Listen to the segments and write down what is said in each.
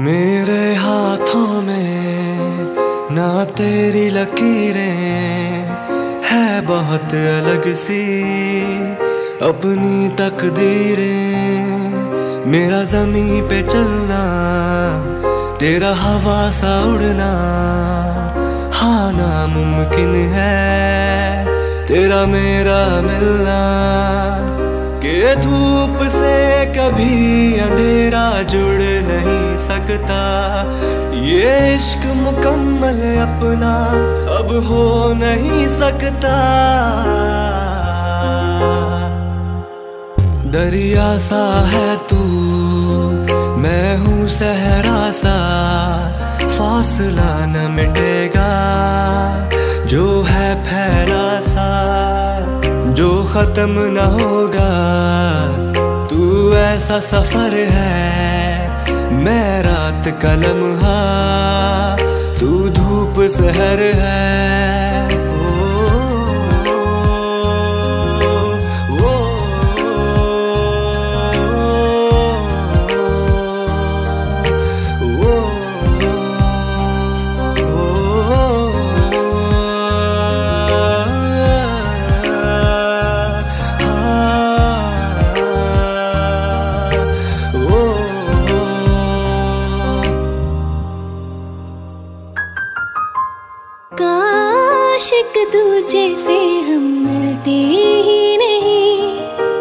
मेरे हाथों में ना तेरी लकीरें है बहुत अलग सी। अपनी तकदीरें मेरा जमी पे चलना, तेरा हवा सा उड़ना हाँ नामुमकिन है तेरा मेरा मिलना। के धूप से कभी अंधेरा जुड़ नहीं सकता। ये इश्क मुकम्मल अपना अब हो नहीं सकता। दरिया सा है तू, मैं हूँ सहरा सा, फासला न मिटेगा। जो है फैला सा, जो खत्म न होगा ऐसा सफ़र है मैं रात का लम्हा तू धूप शहर है। दूजे से हम मिलते ही नहीं।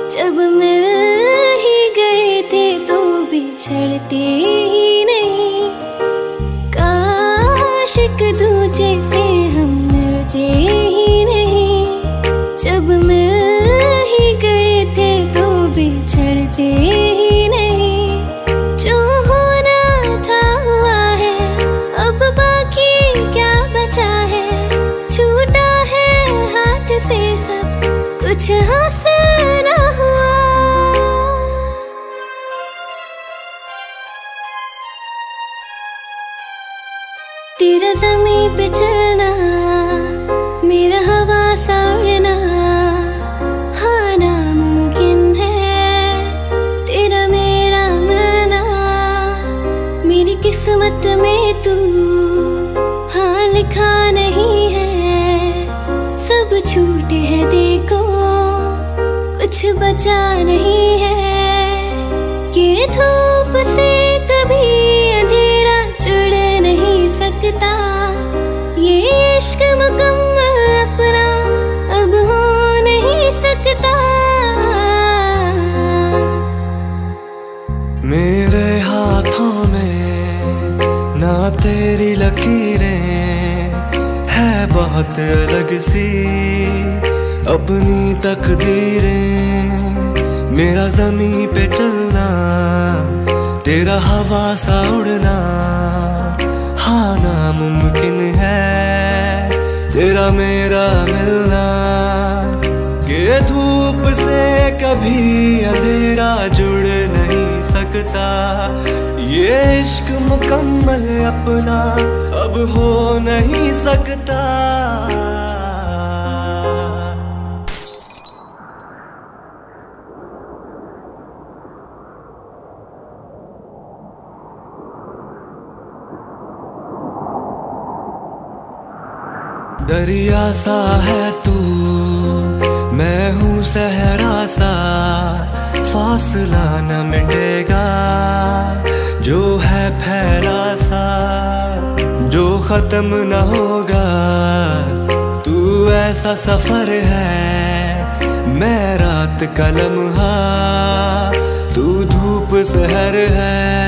जब मिल ही गए थे तो बिछड़ते ही नहीं। काश दूजे से तेरा जमी पे चलना मेरा हवा हाँ है। तेरा मेरा मेरी किस्मत में तू हाँ लिखा नहीं है। सब छूटे हैं देखो बचा नहीं है। कि धूप से कभी अंधेरा जुड़ नहीं सकता। ये इश्क मुकम्मल अपना अब हो नहीं सकता। मेरे हाथों में ना तेरी लकीरें, है बहुत अलग सी। अपनी तकदीरें, मेरा जमी पे चलना, तेरा हवा सा उड़ना हाँ नामुमकिन है, तेरा मेरा मिलना, के धूप से कभी अंधेरा जुड़ नहीं सकता। ये इश्क मुकम्मल अपना, अब हो नहीं सकता। दरिया सा है तू। मैं हूँ सहरा सा। फासला न मिटेगा। जो है फैला सा। जो खत्म न होगा। तू ऐसा सफ़र है। मैं रात का लम्हा। तू धूप सहर है।